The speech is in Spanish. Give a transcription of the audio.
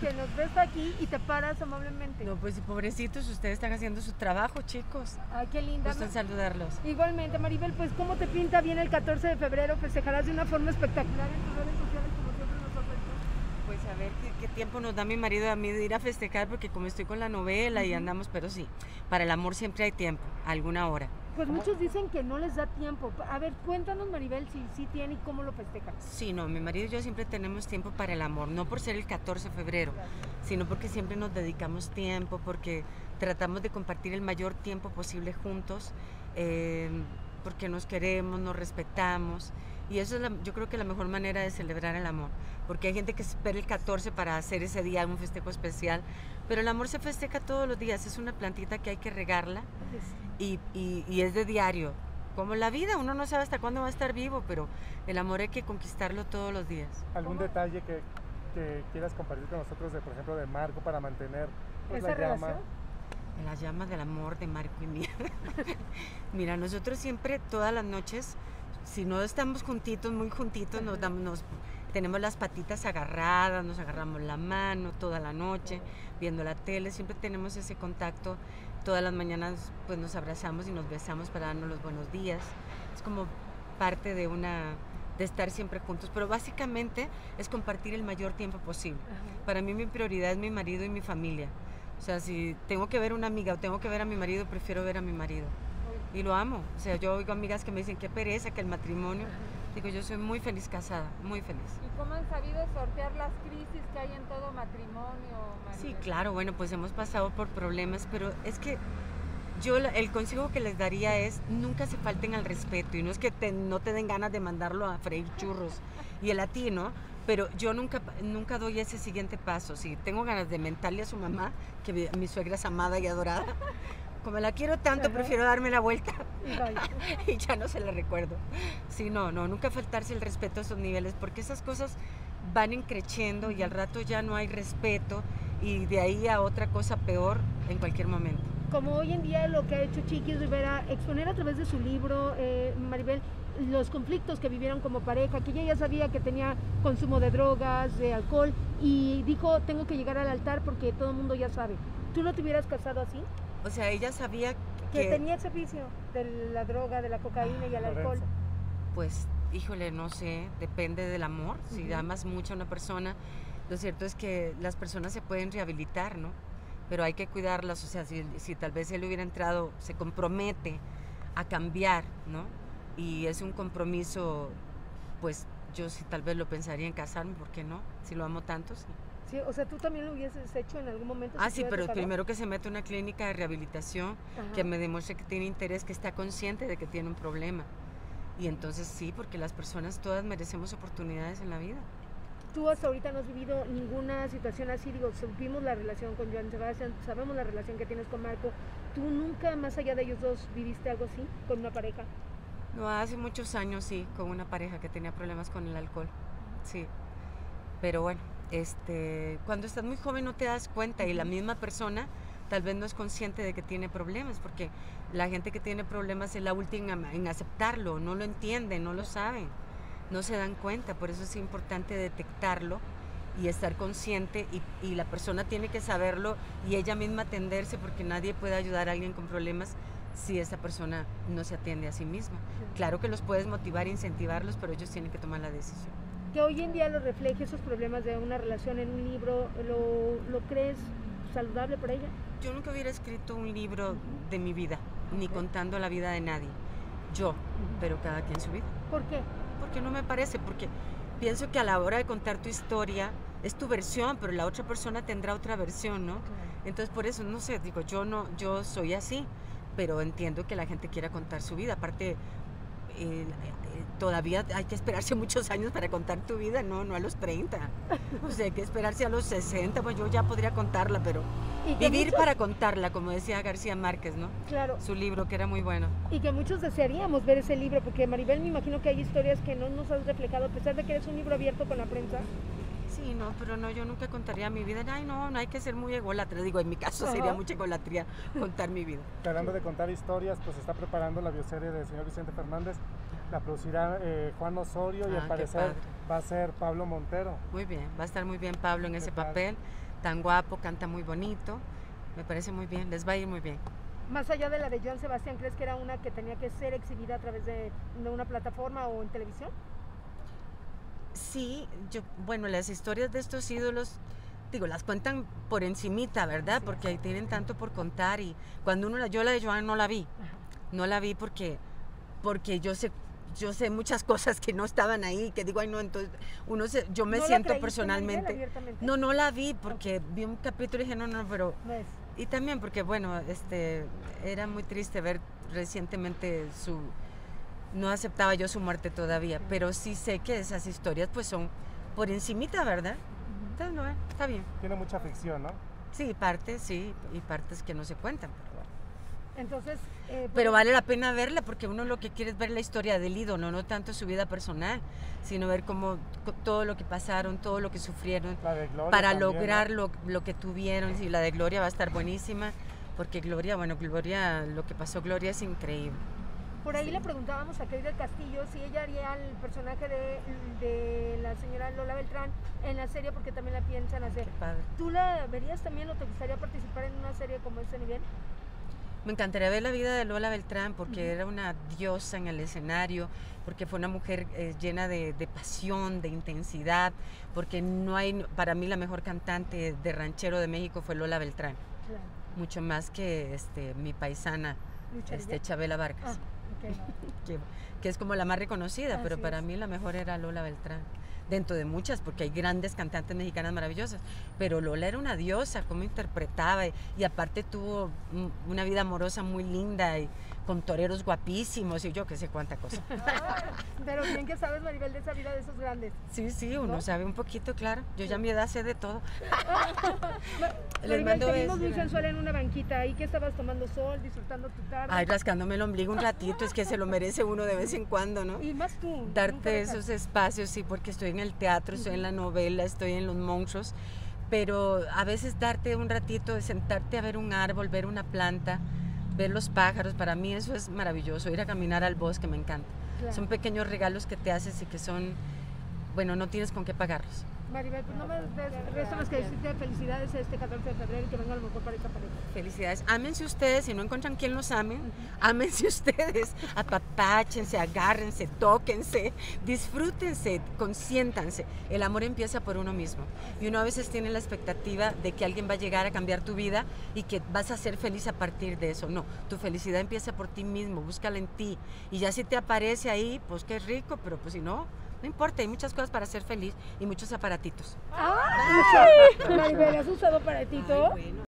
que nos ves aquí y te paras amablemente. No, pues pobrecitos, ustedes están haciendo su trabajo, chicos. Ay, qué linda. Gusto en saludarlos. Igualmente, Maribel, pues ¿cómo te pinta bien el 14 de febrero? Festejarás de una forma espectacular en tus redes sociales como siempre nos. Pues a ver ¿qué, qué, tiempo nos da mi marido a mí de ir a festejar, porque como estoy con la novela y andamos, pero sí, para el amor siempre hay tiempo, alguna hora. Pues muchos dicen que no les da tiempo. A ver, cuéntanos, Maribel, si sí tiene y cómo lo festeja. Sí, no, mi marido y yo siempre tenemos tiempo para el amor, no por ser el 14 de febrero, sino porque siempre nos dedicamos tiempo, porque tratamos de compartir el mayor tiempo posible juntos, eh, porque nos queremos, nos respetamos. Y eso es la, yo creo que la mejor manera de celebrar el amor, porque hay gente que espera el 14 para hacer ese día un festejo especial, pero el amor se festeja todos los días, es una plantita que hay que regarla y, y, y es de diario. Como la vida, uno no sabe hasta cuándo va a estar vivo, pero el amor hay que conquistarlo todos los días. ¿Algún ¿Cómo? detalle que, que, quieras compartir con nosotros, de, por ejemplo, de Marco para mantener pues, ¿Esa la relación? llama? La llama del amor de Marco y mía. Mira, nosotros siempre, todas las noches, si no estamos juntitos, muy juntitos, nos damos, nos, tenemos las patitas agarradas, nos agarramos la mano toda la noche, viendo la tele, siempre tenemos ese contacto. Todas las mañanas pues nos abrazamos y nos besamos para darnos los buenos días. Es como parte de una de estar siempre juntos, pero básicamente es compartir el mayor tiempo posible. Ajá. Para mí mi prioridad es mi marido y mi familia. O sea, si tengo que ver a una amiga o tengo que ver a mi marido, prefiero ver a mi marido. Y lo amo. O sea, yo oigo amigas que me dicen, qué pereza que el matrimonio. Digo, yo soy muy feliz casada, muy feliz. ¿Y cómo han sabido sortear las crisis que hay en todo matrimonio? Maribel? Sí, claro, bueno, pues hemos pasado por problemas, pero es que yo el consejo que les daría es nunca se falten al respeto y no es que te, no te den ganas de mandarlo a freír churros y el a ti, ¿no? Pero yo nunca, nunca doy ese siguiente paso. Si tengo ganas de mentarle a su mamá, que mi suegra es amada y adorada, como la quiero tanto, prefiero darme la vuelta y ya no se la recuerdo. Sí, no, no, nunca faltarse el respeto a esos niveles, porque esas cosas van encreciendo y al rato ya no hay respeto y de ahí a otra cosa peor en cualquier momento como hoy en día lo que ha hecho Chiquis Rivera, exponer a través de su libro, eh, Maribel, los conflictos que vivieron como pareja, que ella ya sabía que tenía consumo de drogas, de alcohol, y dijo, tengo que llegar al altar porque todo el mundo ya sabe. ¿Tú no te hubieras casado así? O sea, ella sabía que... Que tenía ese vicio de la droga, de la cocaína y el alcohol. Pues, híjole, no sé, depende del amor. Si uh -huh. amas mucho a una persona, lo cierto es que las personas se pueden rehabilitar, ¿no? pero hay que cuidarlas, o sea, si, si, tal vez él hubiera entrado, se compromete a cambiar, ¿no? Y es un compromiso, pues yo sí tal vez lo pensaría en casarme, ¿por qué no? Si lo amo tanto, sí. Sí, o sea, tú también lo hubieses hecho en algún momento. Ah, sí, pero primero que se mete a una clínica de rehabilitación, Ajá. que me demuestre que tiene interés, que está consciente de que tiene un problema. Y entonces sí, porque las personas todas merecemos oportunidades en la vida tú hasta ahorita no has vivido ninguna situación así, digo, supimos la relación con Joan Sebastián, sabemos la relación que tienes con Marco, ¿tú nunca más allá de ellos dos viviste algo así con una pareja? No, hace muchos años sí, con una pareja que tenía problemas con el alcohol, sí, pero bueno, este, cuando estás muy joven no te das cuenta y la misma persona tal vez no es consciente de que tiene problemas, porque la gente que tiene problemas es la última en aceptarlo, no lo entiende, no lo sabe no se dan cuenta, por eso es importante detectarlo y estar consciente y, y, la persona tiene que saberlo y ella misma atenderse porque nadie puede ayudar a alguien con problemas si esa persona no se atiende a sí misma. Claro que los puedes motivar e incentivarlos, pero ellos tienen que tomar la decisión. Que hoy en día lo refleje esos problemas de una relación en un libro, ¿lo, lo crees saludable para ella? Yo nunca hubiera escrito un libro de mi vida, ni contando la vida de nadie. Yo, pero cada quien su vida. ¿Por qué? porque no me parece, porque pienso que a la hora de contar tu historia es tu versión, pero la otra persona tendrá otra versión, ¿no? Entonces por eso, no sé, digo, yo no, yo soy así, pero entiendo que la gente quiera contar su vida. Aparte, eh, todavía hay que esperarse muchos años para contar tu vida, no, no a los 30. O sea, hay que esperarse a los 60, pues yo ya podría contarla, pero vivir muchos... para contarla, como decía García Márquez, ¿no? Claro. Su libro, que era muy bueno. Y que muchos desearíamos ver ese libro, porque Maribel, me imagino que hay historias que no nos has reflejado, a pesar de que eres un libro abierto con la prensa. Sí, no, pero no, yo nunca contaría mi vida. Ay, no, no hay que ser muy ególatra. Digo, en mi caso Ajá. sería mucha egolatría contar mi vida. Hablando de contar historias, pues está preparando la bioserie del señor Vicente Fernández. La producirá eh, Juan Osorio ah, y al parecer va a ser Pablo Montero. Muy bien, va a estar muy bien Pablo en ese papel. tan guapo, canta muy bonito. Me parece muy bien, les va a ir muy bien. Más allá de la de Joan Sebastián, ¿crees que era una que tenía que ser exhibida a través de, de una plataforma o en televisión? Sí, yo, bueno, las historias de estos ídolos, digo, las cuentan por encimita, ¿verdad? Porque ahí tienen tanto por contar y cuando uno la, yo la de Joan no la vi, no la vi porque, porque yo sé, yo sé muchas cosas que no estaban ahí, que digo, ay no, entonces uno se, yo me ¿No la siento personalmente, no, no la vi porque vi un capítulo y dije, no, no, pero No es. y también porque, bueno, este, era muy triste ver recientemente su... No aceptaba yo su muerte todavía, pero sí sé que esas historias pues son por encimita, ¿verdad? Entonces, no, está bien. Tiene mucha ficción, ¿no? Sí, partes, sí, y partes que no se cuentan. Pero, bueno. Entonces, eh, Pero vale la pena verla porque uno lo que quiere es ver la historia del ídolo, no tanto su vida personal, sino ver cómo todo lo que pasaron, todo lo que sufrieron La de Gloria para también, ¿no? lograr lo, lo que tuvieron. Y la de Gloria va a estar buenísima porque Gloria, bueno, Gloria, lo que pasó Gloria es increíble. Por ahí le preguntábamos a Kate del Castillo si ella haría el personaje de, de la señora Lola Beltrán en la serie porque también la piensan hacer. ¿Tú la verías también o te gustaría participar en una serie como este nivel? Me encantaría ver la vida de Lola Beltrán porque era una diosa en el escenario, porque fue una mujer eh, llena de, de pasión, de intensidad, porque no hay, para mí la mejor cantante de ranchero de México fue Lola Beltrán, Claro. mucho más que este, mi paisana este, Chabela Vargas, Ah, no. que, que es como la más reconocida, pero para es. mí la mejor era Lola Beltrán. Dentro de muchas, porque hay grandes cantantes mexicanas maravillosas, pero Lola era una diosa, cómo interpretaba y, y aparte tuvo un- una vida amorosa muy linda y con toreros guapísimos y yo qué sé cuánta cosa. Pero bien que sabes, Maribel, de esa vida de esos grandes. Sí, sí, uno ¿No? sabe un poquito, claro. Yo ya a mi edad sé de todo. Les Maribel, mando te vimos muy sensual en una banquita ahí que estabas tomando sol, disfrutando tu tarde. Ay, rascándome el ombligo un ratito, es que se lo merece uno de vez en cuando, ¿no? y más tú. darte esos espacios, sí, porque estoy en el teatro, estoy en la novela, estoy en los monstruos, pero a veces darte un ratito de sentarte a ver un árbol, ver una planta, ver los pájaros, para mí eso es maravilloso, ir a caminar al bosque me encanta. Claro. Son pequeños regalos que te haces y que son, bueno, no tienes con qué pagarlos. Maribel, pues no me resta más que decirte felicidades este 14 de febrero y que venga lo mejor para esta pareja. Felicidades. Ámense ustedes, si no encuentran quien los ame, ámense ustedes, apapáchense, agárrense, tóquense, disfrútense, consiéntanse. El amor empieza por uno mismo. Y uno a veces tiene la expectativa de que alguien va a llegar a cambiar tu vida y que vas a ser feliz a partir de eso. No, tu felicidad empieza por ti mismo, búscala en ti. Y ya si te aparece ahí, pues qué rico, pero pues si no, no importa, hay muchas cosas para ser feliz y muchos aparatitos. ¡Ay! Maribel, ¿has usado paratito? Ay, bueno.